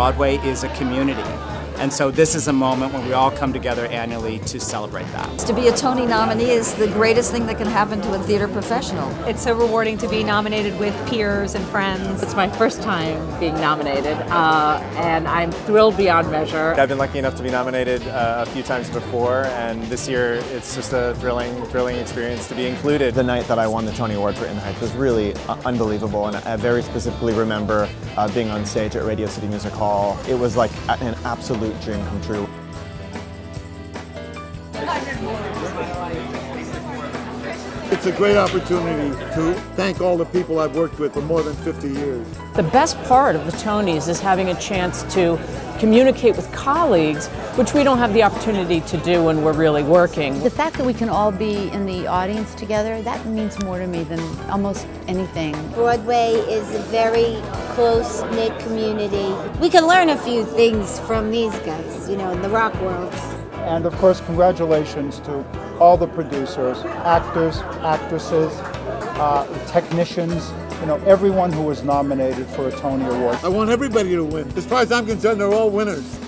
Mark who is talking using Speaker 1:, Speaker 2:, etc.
Speaker 1: Broadway is a community. And so this is a moment when we all come together annually to celebrate that.
Speaker 2: To be a Tony nominee is the greatest thing that can happen to a theater professional.
Speaker 3: It's so rewarding to be nominated with peers and friends.
Speaker 4: It's my first time being nominated, uh, and I'm thrilled beyond measure.
Speaker 5: I've been lucky enough to be nominated uh, a few times before, and this year it's just a thrilling, thrilling experience to be included.
Speaker 6: The night that I won the Tony Award for In the Heights was really uh, unbelievable, and I very specifically remember uh, being on stage at Radio City Music Hall. It was like an absolute dream come true.
Speaker 7: It's a great opportunity to thank all the people I've worked with for more than 50 years.
Speaker 4: The best part of the Tonys is having a chance to communicate with colleagues, which we don't have the opportunity to do when we're really working.
Speaker 8: The fact that we can all be in the audience together, that means more to me than almost anything.
Speaker 9: Broadway is a very close-knit community. We can learn a few things from these guys, you know, in the rock world.
Speaker 10: And of course, congratulations to all the producers, actors, actresses, uh, technicians, you know, everyone who was nominated for a Tony Award.
Speaker 7: I want everybody to win. As far as I'm concerned, they're all winners.